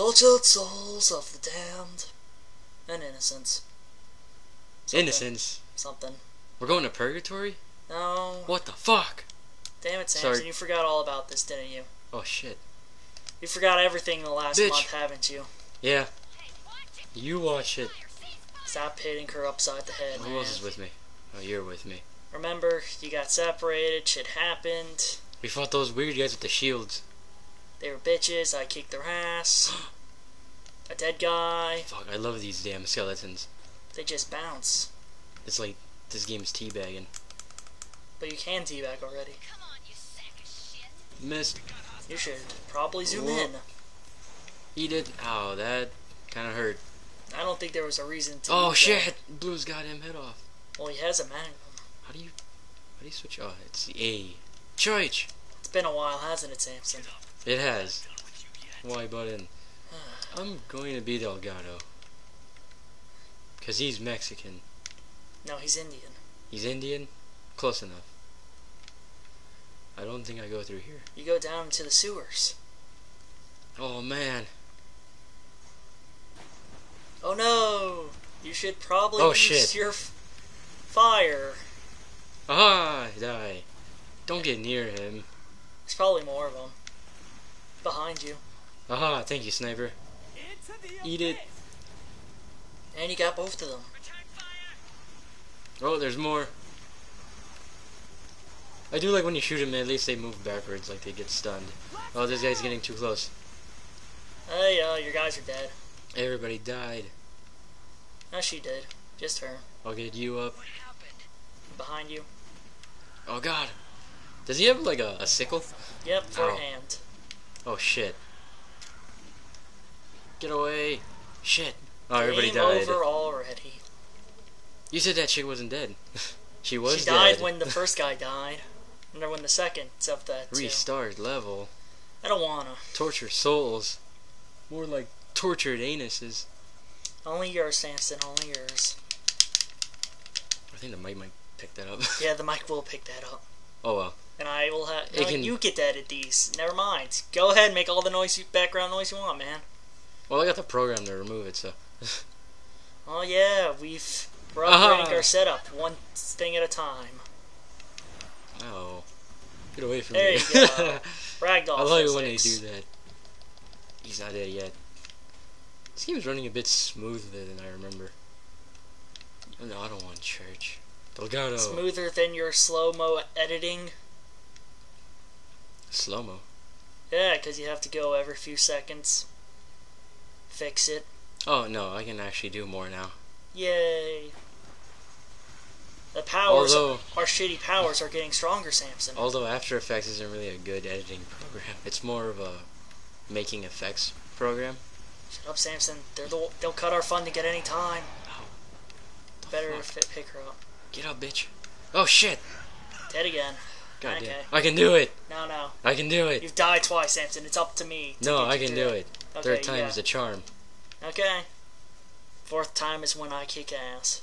Tortured souls of the damned and innocents. Something. Innocence. Something. We're going to purgatory? No. What the fuck? Damn it, Samson. Sorry. You forgot all about this, didn't you? Oh shit. You forgot everything in the last Bitch. month, haven't you? Yeah. You watch it. Stop hitting her upside the head, Who man. else is with me? Oh, you're with me. Remember, you got separated, shit happened. We fought those weird guys with the shields. They were bitches, I kicked their ass. A dead guy. Fuck, I love these damn skeletons. They just bounce. It's like this game's teabagging. But you can teabag already. Come on, you sack of shit. Missed. You should probably zoom Whoa. in. Eat it. Oh, that kind of hurt. I don't think there was a reason to. Oh shit! that. Blew his goddamn head off. Well, he has a magnum. How do you, how do you switch? Oh, it's the A. Church. It's been a while, hasn't it, Samson? It has. Why button? I'm going to be Delgado. Cause he's Mexican. No, he's Indian. He's Indian. Close enough. I don't think I go through here. You go down to the sewers. Oh man. Oh no! You should probably Oh, shit. your f- fire. Ah, die. Don't get near him. There's probably more of them. Behind you. Aha, thank you, sniper. Eat it. And you got both of them. Oh, there's more. I do like when you shoot them, at least they move backwards, like they get stunned. Oh, this guy's getting too close. Hey, uh, your guys are dead. Everybody died. No, she did. Just her. I'll get you up. Behind you. Oh god. Does he have like a, a sickle? Yep, for Ow. hand. Oh shit. Get away. Shit. Oh, everybody Game died. over already. You said that chick wasn't dead. she was she died dead. when the first guy died. And then when the second of that too. Restart level. I don't wanna. Torture souls. More like tortured anuses. Only yours, Samson. Only yours. I think the mic might pick that up. Yeah, the mic will pick that up. oh well. And I will have. No, can- You get to edit these. Never mind. Go ahead, and make all the noise, you, background noise you want, man. Well, I got the program to remove it, so. Oh yeah, we've we're Aha. upgrading our setup one thing at a time. Oh. Get away from There me. you go. Ragdoll I like it when they do that. He's not dead yet. This game's running a bit smoother than I remember. No, I don't want church. Delgado. Smoother than your slow mo editing. Slow mo. Yeah, because you have to go every few seconds. Fix it. Oh no, I can actually do more now. Yay. The powers, Although- our shitty powers are getting stronger, Samson. Although After Effects isn't really a good editing program, it's more of a making effects program. Shut up, Samson. They're the, they'll cut our funding at any time. Oh. The Better fit, pick her up. Get up, bitch. Oh shit! Dead again. God Okay. damn. I can do it! No, no. I can do it! You've died twice, Samson. It's up to me. to No, I can do it. Okay, Third time yeah. is the charm. Okay. Fourth time is when I kick ass.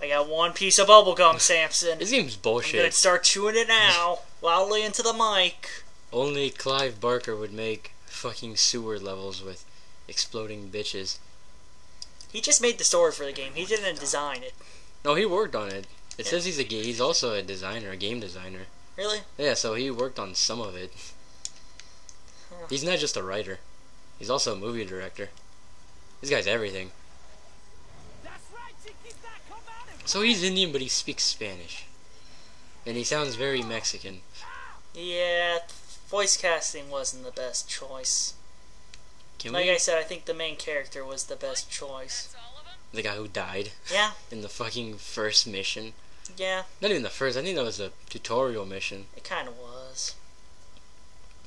I got one piece of bubblegum, Samson. This game's I'm gonna start chewing it now, loudly into the mic. Only Clive Barker would make fucking sewer levels with exploding bitches. He just made the story for the game. He didn't design it. No, he worked on it. It Yeah. says he's a ga- he's also a designer, a game designer. Really? Yeah, so he worked on some of it. Huh. He's not just a writer. He's also a movie director. This guy's everything. So he's Indian, but he speaks Spanish. And he sounds very Mexican. Yeah, voice casting wasn't the best choice. Can Like we? I said, I think the main character was the best choice. That's all of them? The guy who died Yeah, in the fucking first mission. Yeah, Not even the first. I think that was a tutorial mission. it kind of was.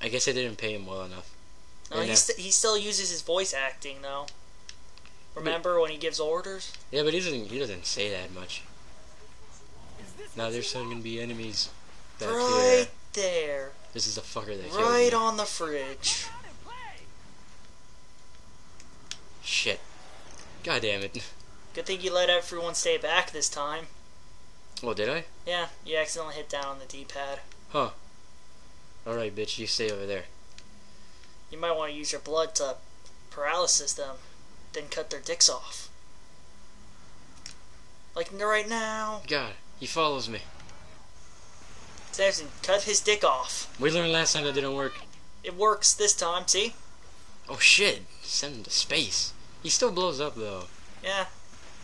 I guess they didn't pay him well enough. No, he, st- he still uses his voice acting though. Remember when he gives orders? Yeah, but he doesn't. He doesn't say that much. Now there's some gonna be enemies back right here. there, This is the fucker that killed right on the fridge. Shit. God damn it. Good thing you let everyone stay back this time. Well, did I? Yeah, you accidentally hit down on the D-pad. Huh. Alright, bitch, you stay over there. You might want to use your blood to paralysis them, then cut their dicks off. Like right now. God, he follows me. Samson, cut his dick off. We learned last time that didn't work. It works this time, see? Oh shit! Send him to space. He still blows up though. Yeah.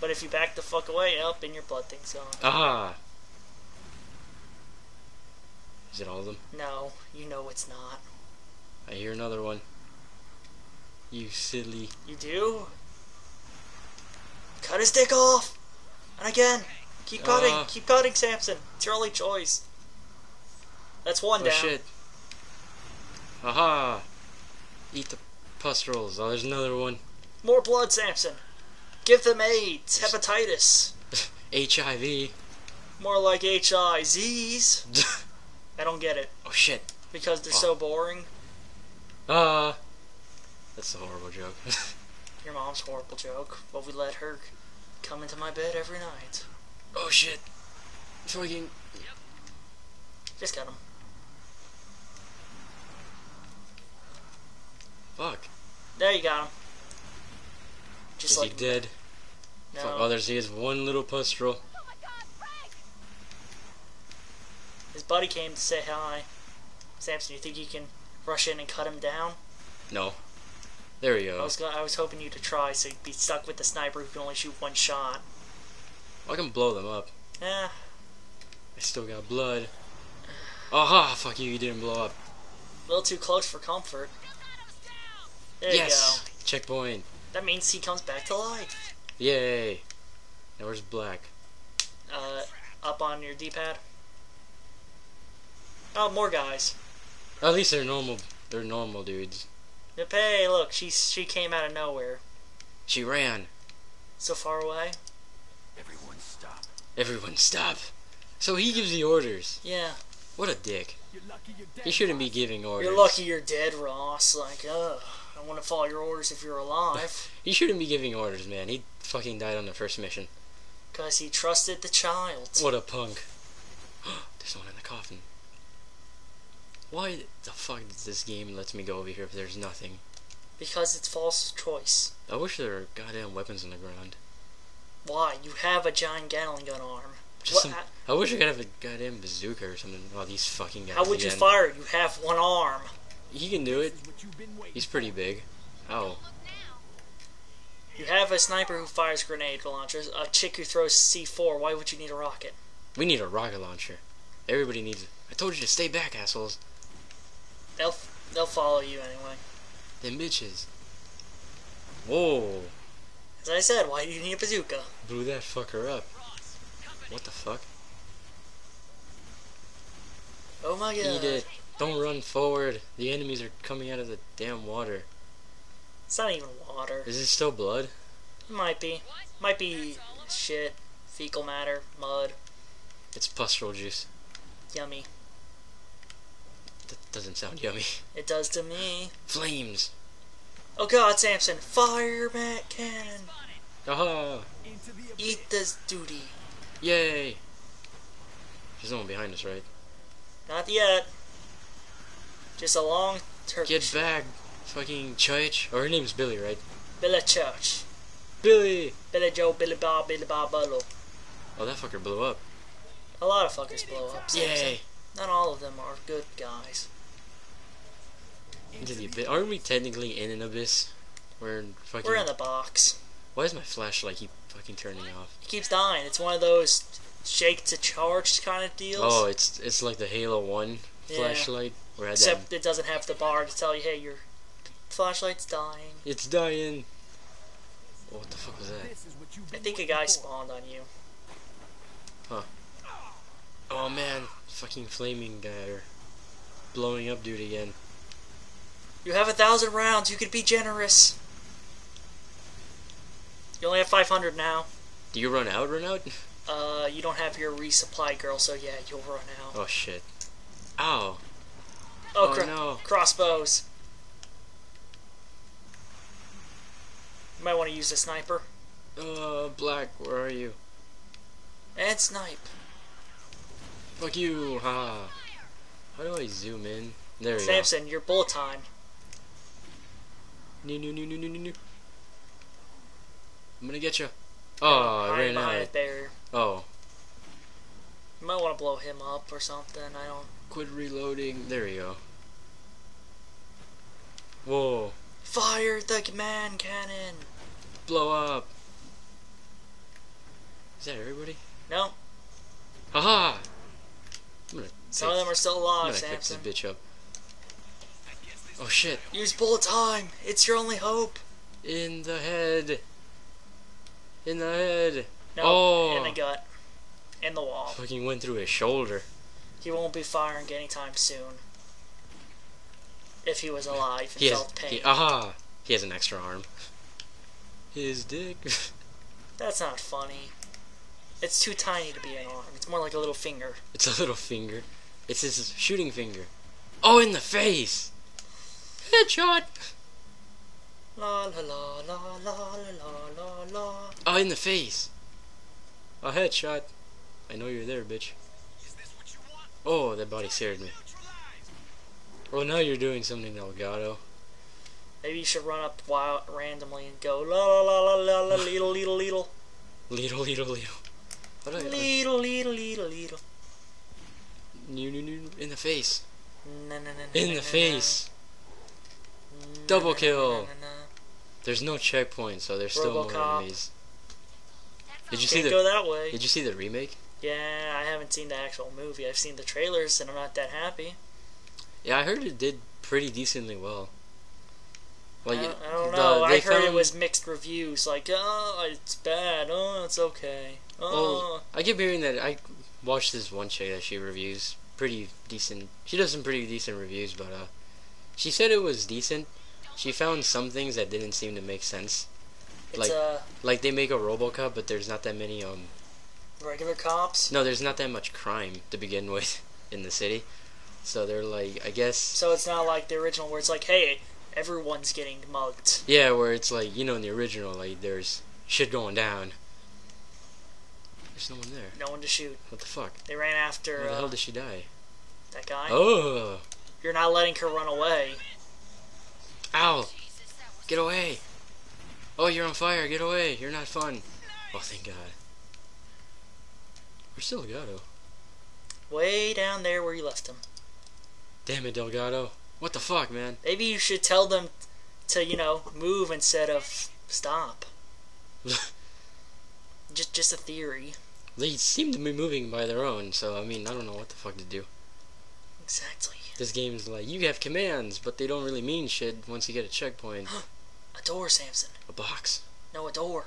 But if you back the fuck away, up and your blood thing's gone. Aha! Is it all of them? No, you know it's not. I hear another one. You silly. You do? Cut his dick off! And again! Keep cutting! Ah. Keep cutting, Samson! It's your only choice. That's one Oh down. shit. Aha! Eat the pustules. Oh, there's another one. More blood, Samson! Give them AIDS, hepatitis. HIV. More like HIZs. I don't get it. oh shit. Because they're Oh. so boring. Ah. That's a horrible joke. Your mom's horrible joke. But we let her come into my bed every night. oh shit. Fucking. Just got him. Fuck. There you got him. Just Is like he dead? No. Fuck. Oh, there's he is one little pustule. Oh my god, His buddy came to say hi. Samson, you think you can rush in and cut him down? No. There we I go. was go- I was hoping you to try, so you'd be stuck with the sniper who can only shoot one shot. I can blow them up. Eh, I still got blood. Aha! Fuck you, you didn't blow up. a little too close for comfort. There yes! Checkpoint. you go. That means he comes back to life. Yay! Now where's black? Uh, up on your D-pad. Oh, more guys. At least they're normal. They're normal dudes. Yep, Hey, look, she she came out of nowhere. She ran. So far away. Everyone stop. Everyone stop. So he gives the orders. Yeah. What a dick. You're lucky you're dead. He shouldn't be giving orders. You're lucky you're dead, Ross. Like, ugh. I want to follow your orders if you're alive. He shouldn't be giving orders, man. He fucking died on the first mission. Because he trusted the child. What a punk. there's one in the coffin. Why the fuck does this game let me go over here if there's nothing? Because it's false choice. I wish there were goddamn weapons on the ground. Why? You have a giant Gatling gun arm. Just What- some, I wish I could have a goddamn bazooka or something. Oh, these fucking guys How would you again. fire it? You have one arm. He can do it. This is what you've been waiting He's pretty big. Ow. You have a sniper who fires grenade launchers, a chick who throws C4. Why would you need a rocket? We need a rocket launcher. Everybody needs. It. I told you to stay back, assholes. They'll they'll follow you anyway. Them bitches. Whoa. As I said, why do you need a bazooka? Blew that fucker up. What the fuck? Oh my god. Eat it. Don't run forward. The enemies are coming out of the damn water. It's not even water. Is it still blood? It might be. Might be shit, fecal matter, mud, It's pustule juice. yummy. That doesn't sound yummy. It does to me. Flames. Oh god, Samson, fire man cannon. Aha! Eat this duty. Yay! There's no one behind us, right? Not yet. Just a long turkey. Get back, fucking church. Or her name's Billy, right? Billy Church. Billy! Billy Joe, Billy Bob, Billy Bob Buttle. Oh, that fucker blew up. A lot of fuckers blow up. Yay! Not all of them are good guys. Into the abyss. Aren't we technically in an abyss? We're in fucking. We're in the box. Why does my flashlight keep fucking turning off? It keeps dying. It's one of those shake to charge kind of deals. Oh, it's it's like the Halo One Yeah. flashlight. Where I had Except it doesn't have the bar to tell you, hey, your flashlight's dying. It's dying. Oh, what the fuck was that? This is what you've I think a guy spawned on you. Huh. Oh man, fucking flaming guy or blowing up dude again. You have a thousand rounds. You could be generous. You only have 500 now. Do you run out? Run out? Uh, you don't have your resupply girl, so yeah, you'll run out. Oh shit. Ow. Oh, Oh, cro- no. crossbows. You might want to use a sniper. Uh, Black, where are you? And snipe. Fuck you, ha. How do I zoom in? There we Samson, your bullet time. No, no, no, no, no, no. I'm gonna get you. Oh, I Hide ran out. barrier. Oh, You might want to blow him up or something. I don't. quit reloading. There you go. Whoa, Fire the man cannon. Blow up. Is that everybody? No, Haha! I'm gonna, some of them are still alive, I'm gonna fix Samson. this bitch up. Oh shit! Use bullet time. It's your only hope. In the head. In the head. No, Oh. in the gut. In the wall. Fucking went through his shoulder. He won't be firing anytime soon. If he was alive and He has. felt pain. He, aha! He has an extra arm. His dick. That's not funny. It's too tiny to be an arm. It's more like a little finger. It's a little finger. It's his shooting finger. Oh, in the face! Headshot! La la la la la la la la. Oh, in the face! A headshot. I know you're there, bitch. Oh, that body scared me. Oh, now you're doing something, Elgato. Maybe you should run up wild randomly and go la la la la la la leedle leedle leedle Little, little, little. What do I- leedle leedle leedle leedle. New, new, new, in the face. Na, na, na, na, In na, the na, face. na. Double Na, na, kill. na, na, na. There's no checkpoint, so there's still more enemies. Did you see Can't the go that way. Did you see the remake? Yeah, I haven't seen the actual movie. I've seen the trailers and I'm not that happy. Yeah, I heard it did pretty decently well. Well, I, don't- I don't the- know. I heard it was mixed reviews. Like, oh, it's bad. Oh, it's okay. Oh, I keep hearing that. I watched this one chick that she reviews pretty decent. She does some pretty decent reviews, but uh, she said it was decent. She found some things that didn't seem to make sense. it's like- uh, Like they make a RoboCop, but there's not that many um. regular cops. No, there's not that much crime to begin with in the city. So they're like, I guess. So it's not like the original where it's like, hey, everyone's getting mugged. Yeah, where it's like you know in the original, like there's shit going down. There's no one there. No one to shoot. What the fuck? They ran after Where the uh, hell did she die? that guy. Oh! You're not letting her run away. Ow! Jesus, that was Get away! Oh, you're on fire! Get away! You're not fun. Oh, thank God. We're Where's Delgado? Way down there where you left him. Damn it, Delgado! What the fuck, man? Maybe you should tell them to, you know, move instead of stop. Just, just a theory. they seem to be moving by their own, so I mean, I don't know what the fuck to do. Exactly. This game's like, you have commands, but they don't really mean shit once you get a checkpoint. A door, Samson. A box. No, a door.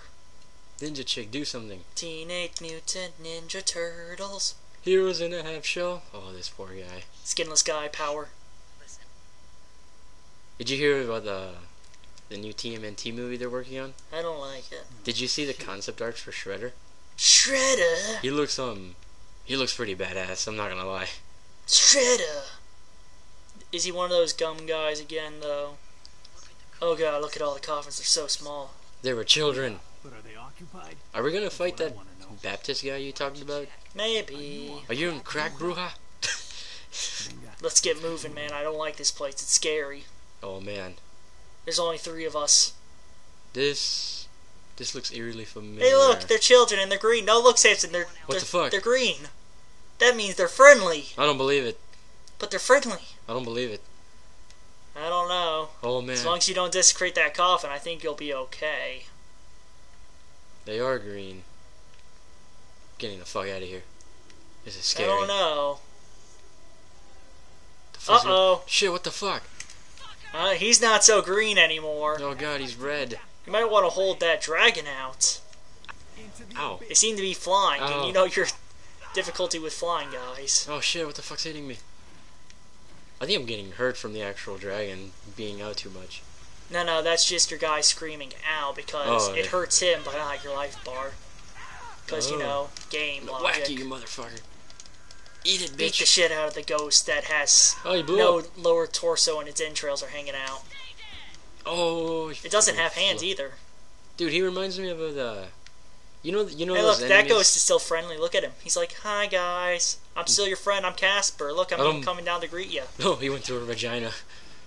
Ninja chick, do something. Teenage Mutant Ninja Turtles. Heroes in a half shell. Oh, this poor guy. Skinless guy power. Listen. Did you hear about the the new TMNT movie they're working on? I don't like it. Did you see the concept art for Shredder? Shredder. He looks um, he looks pretty badass. I'm not gonna lie. Shredder. Is he one of those gum guys again, though? Oh god, look at all the coffins. They're so small. They were children. But are they occupied? Are we gonna fight that. Baptist guy you talked about? Maybe. Are you in crack, Bruja? Let's get moving, man. I don't like this place. It's scary. Oh man, There's only three of us. this this looks eerily familiar. Hey, look, they're children and they're green. No, look, Samson, they're What they're, the fuck? They're green. That means they're friendly, I don't believe it. but they're friendly. I don't believe it. I don't know. Oh man, As long as you don't desecrate that coffin, I think you'll be okay. they are green. Getting the fuck out of here. This is I scary. don't know. The Uh oh. Shit! What the fuck? Uh, he's not so green anymore. Oh god, he's red. You might want to hold that dragon out. Ow. They seem to be flying, and you know your difficulty with flying, guys. Oh shit! What the fuck's hitting me? I think I'm getting hurt from the actual dragon being out too much. No, no, that's just your guy screaming "ow" because Oh, it yeah. hurts him, but not your life bar. Because you Oh. know, game logic. Wacky, you motherfucker! Eat it, Beat the shit out of the ghost that has Oh, he blew no up. lower torso and its entrails are hanging out. Oh, It doesn't have hands either. Dude, he reminds me of a. Uh, you know, you know Hey, those look, that ghost is still friendly. Look at him. He's like, "Hi guys, I'm still your friend. I'm Casper. Look, I'm Um, coming down to greet you." No, he went through her vagina.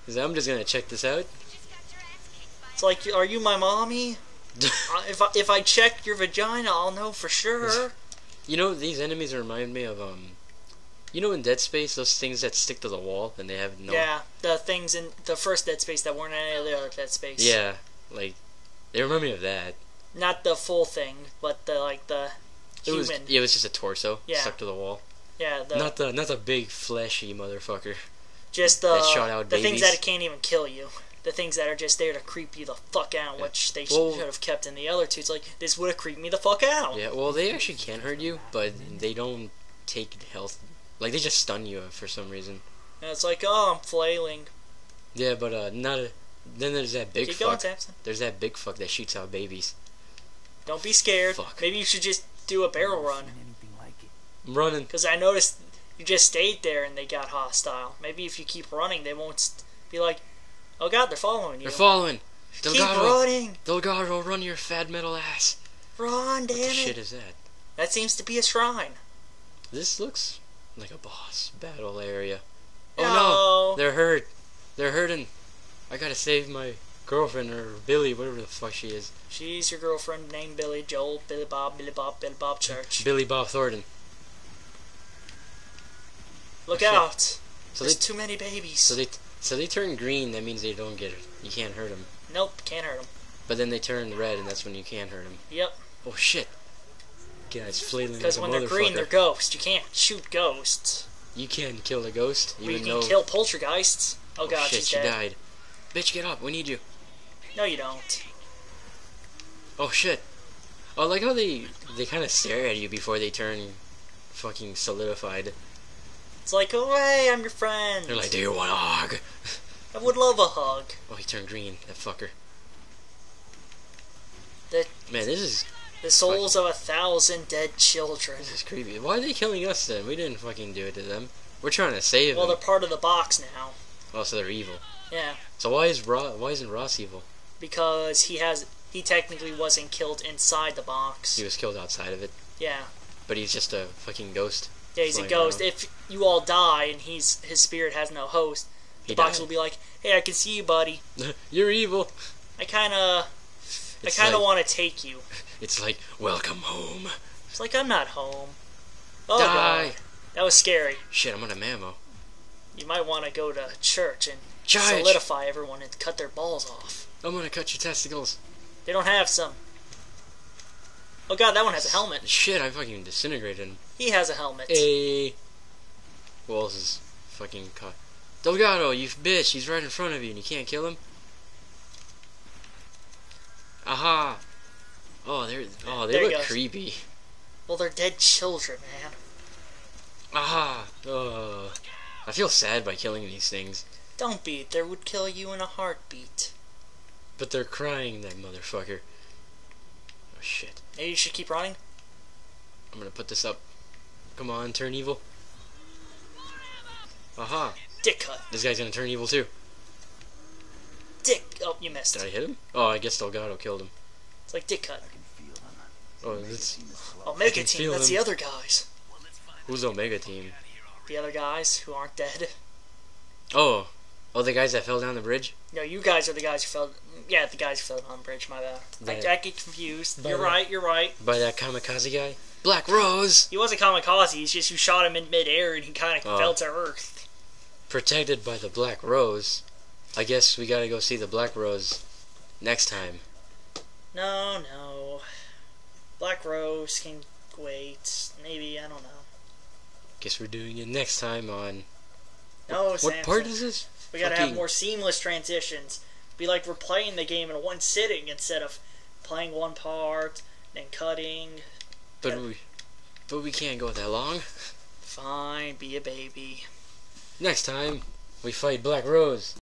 He's like, I'm just gonna check this out. You just got your ass kicked It's like, are you my mommy? Uh, if I, if I check your vagina, I'll know for sure. You know, these enemies remind me of um, you know, in Dead Space, those things that stick to the wall and they have no. Yeah, the things in the first Dead Space that weren't in any of the other Dead Space. Yeah, like they remind me of that. Not the full thing, but the like the It was human. yeah, it was just a torso Yeah. stuck to the wall. yeah, the not the not the big fleshy motherfucker. just the that shot out the things babies. that can't even kill you. The things that are just there to creep you the fuck out, which they Well- should have kept in the other two. It's like this would have creeped me the fuck out. Yeah, well, they actually can hurt you, but they don't take health. Like they just stun you for some reason. And it's like, oh, I'm flailing. Yeah, but uh, not a. Then there's that big Keep going, fuck. Samson. There's that big fuck that shoots out babies. Don't be scared. Fuck. Maybe you should just do a barrel run. Like. I'm running. Because I noticed you just stayed there and they got hostile. Maybe if you keep running, they won't be like, oh god, they're following you. They're following. keep Delgado. running. Delgado, run your fat metal ass. Run, What the damn shit it. is that? That seems to be a shrine. This looks like a boss battle area. Oh No. they're hurt. They're hurting. I gotta save my girlfriend or Billy, whatever the fuck she is. She's your girlfriend named Billy Joel, Billy Bob, Billy Bob, Billy Bob Church. Billy Bob Thornton. Look out. So There's they, too many babies. so they, so they turn green. That means they don't get. You can't hurt them. nope, can't hurt them. But then they turn red, and that's when you can't hurt them. Yep, Oh shit! Guys, flailing because like when they're green, they're ghosts. You can't shoot ghosts. You can kill a ghost, But you can though. kill poltergeists. Oh, oh god, shit, she dead. died. Bitch, get up. We need you. No, you don't. Oh shit! Oh, I like how they they kind of stare at you before they turn fucking solidified. It's like, oh hey, I'm your friend. They're like, "Do you want a hug?" I would love a hug. Oh, he turned green. That fucker. The- Man, this is The souls of a thousand dead children. this is creepy. Why are they killing us then? We didn't fucking do it to them. We're trying to save Well, they're part of the box now. Oh, so they're evil. Yeah, So why is Ro- why isn't Ross evil? because he has he technically wasn't killed inside the box. He was killed outside of it, Yeah, but he's just a fucking ghost. yeah, he's a ghost. around. If you all die and he's his spirit has no host, the He box died. will be like, "Hey, I can see you, buddy. You're evil. I kind of, I kind of like- want to take you." It's like welcome home. It's like I'm not home. Oh Die. god, that was scary. Shit, I'm on a mammo. You might want to go to church and Charge. solidify everyone and cut their balls off. I'm gonna cut your testicles. They don't have some. Oh god, that one has a helmet. Shit, I fucking disintegrated him. He has a helmet. Hey. Who else is fucking caught? Delgado, you bitch, he's right in front of you and you can't kill him? Aha! Oh, they're oh they There look creepy. Well, they're dead children, man. Aha! Oh, I feel sad by killing these things, Don't be. They would kill you in a heartbeat. but they're crying, that motherfucker. Oh shit! Maybe you should keep running. I'm gonna put this up. Come on, turn evil. Aha! Dick cut. This guy's gonna turn evil too. Dick. Oh, you missed. Did I hit him? Oh, I guess Delgado killed him. It's like dick cut. I can feel them. Oh, that's Omega Team. That's the other guys. who's Omega Team? The other guys who aren't dead. Oh, oh, the guys that fell down the bridge. No, you guys are the guys who fell. Yeah, the guys who fell down the bridge. My bad. That- I, I get confused. You're the- right. You're right. by that kamikaze guy. Black Rose, He wasn't kamikaze. He's just you shot him in midair and he kind of Oh. fell to earth. protected by the Black Rose. I guess we gotta go see the Black Rose next time. No, no. Black Rose can wait. Maybe I don't know. Guess we're doing it next time on. No, what Samson. part is this? We gotta have more seamless transitions. Be like we're playing the game in one sitting instead of playing one part, then cutting. But we, but we can't go that long. Fine, be a baby. Next time, we fight Black Rose.